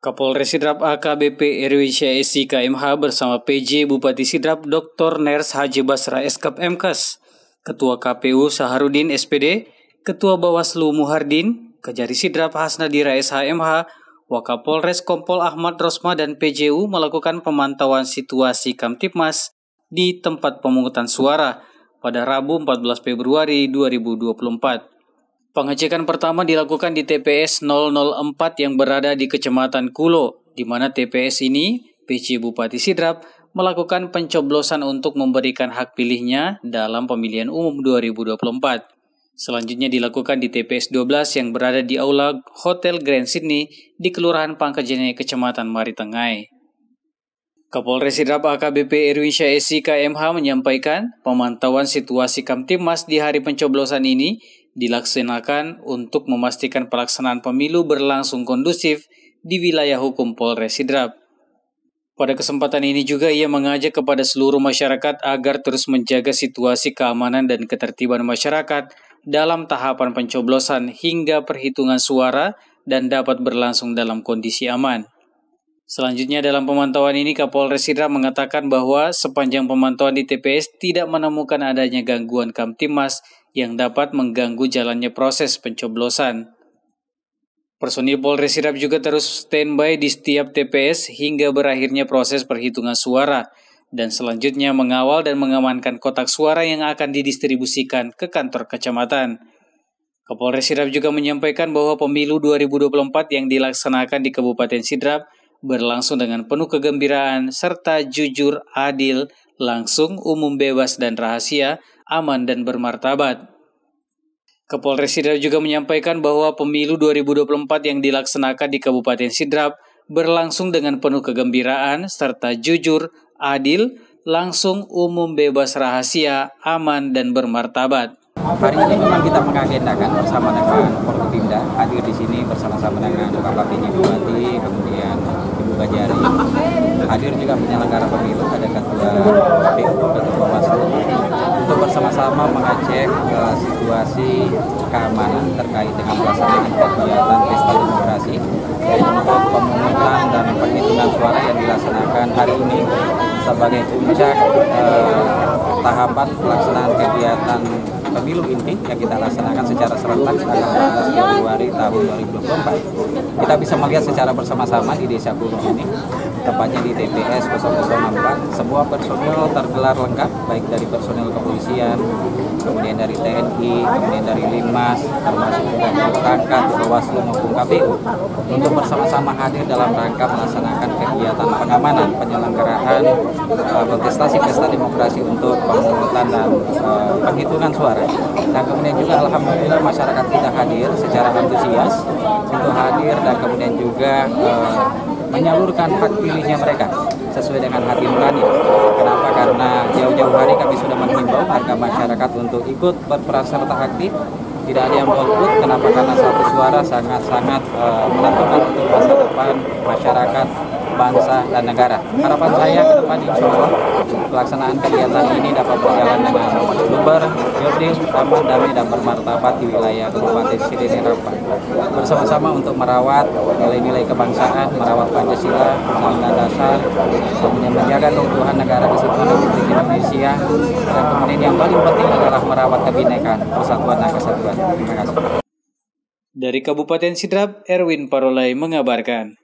Kapolres Sidrap AKBP Erwisya SI KMH bersama PJ Bupati Sidrap Dr. Ners Haji Basra Eskap MKes, Ketua KPU Saharudin SPD, Ketua Bawaslu Muhardin, Kejari Sidrap Hasnadira SHMH, Wakapolres Kompol Ahmad Rosma dan PJU melakukan pemantauan situasi Kamtipmas di tempat pemungutan suara pada Rabu 14 Februari 2024. Pengecekan pertama dilakukan di TPS 004 yang berada di Kecamatan Kulo, di mana TPS ini PC Bupati Sidrap melakukan pencoblosan untuk memberikan hak pilihnya dalam pemilihan umum 2024. Selanjutnya dilakukan di TPS 12 yang berada di Aula Hotel Grand Sydney di Kelurahan Pangkajene, Kecamatan Maritengai. Kapolres Sidrap AKBP Erwin Esi KMH menyampaikan pemantauan situasi Kamtibmas di hari pencoblosan ini dilaksanakan untuk memastikan pelaksanaan pemilu berlangsung kondusif di wilayah hukum Polres Sidrap. Pada kesempatan ini juga ia mengajak kepada seluruh masyarakat agar terus menjaga situasi keamanan dan ketertiban masyarakat dalam tahapan pencoblosan hingga perhitungan suara dan dapat berlangsung dalam kondisi aman. Selanjutnya dalam pemantauan ini Kapolres Sidrap mengatakan bahwa sepanjang pemantauan di TPS tidak menemukan adanya gangguan Kamtimas yang dapat mengganggu jalannya proses pencoblosan. Personil Polres Sirap juga terus standby di setiap TPS hingga berakhirnya proses perhitungan suara dan selanjutnya mengawal dan mengamankan kotak suara yang akan didistribusikan ke kantor kecamatan. Kapolres Sidrap juga menyampaikan bahwa pemilu 2024 yang dilaksanakan di Kabupaten Sidrap berlangsung dengan penuh kegembiraan serta jujur, adil, langsung, umum bebas dan rahasia aman, dan bermartabat. Kapolres Sidrap juga menyampaikan bahwa pemilu 2024 yang dilaksanakan di Kabupaten Sidrap berlangsung dengan penuh kegembiraan serta jujur, adil, langsung, umum, bebas rahasia, aman, dan bermartabat. Hari ini memang kita mengagendakan bersama dengan Forkopimda hadir di sini bersama-sama dengan PJ Bupati, kemudian Ibu Bajari, hadir juga penyelenggara pemilu ada ketua KPU, ketua Bawaslu, untuk bersama-sama mengecek uh, situasi keamanan terkait dengan pelaksanaan kegiatan pesta demokrasi untuk pemungutan dan penghitungan suara yang dilaksanakan hari ini sebagai puncak uh, tahapan pelaksanaan kegiatan pemilu inti yang kita laksanakan secara serentak tanggal 14 Februari tahun 2024. Kita bisa melihat secara bersama-sama di Desa Kuno ini, tepatnya di TPS 004, semua personil tergelar lengkap, baik dari personil kepolisian, kemudian dari TNI, kemudian dari Limas, termasuk juga dari perangkat, Bawaslu maupun KPU, untuk bersama-sama hadir dalam rangka melaksanakan kegiatan pengamanan penyelenggaraan uh, kontestasi pesta demokrasi untuk pemungutan dan uh, penghitungan suara. Dan kemudian juga alhamdulillah masyarakat kita hadir secara antusias untuk hadir dan kemudian juga uh, menyalurkan hak pilihnya mereka sesuai dengan hati nurani. Kenapa? Karena jauh-jauh hari kami sudah menghimbau agar masyarakat untuk ikut berperan serta aktif tidak ada yang golput. Kenapa? Karena satu suara sangat-sangat uh, menentukan untuk masa depan masyarakat bangsa dan negara. Harapan saya ke depan insya Allah pelaksanaan kegiatan ini dapat berjalan dengan luber, jurdil, aman, damai, dan bermartabat di wilayah Kabupaten Sidini Rapat. Bersama-sama untuk merawat nilai-nilai kebangsaan, merawat Pancasila, Undang-Undang Dasar, kemudian menjaga keutuhan negara kesatuan Republik Indonesia, dan kemudian yang paling penting adalah merawat kebinekaan, persatuan dan kesatuan. Terima kasih. Dari Kabupaten Sidrap, Erwin Parolai mengabarkan.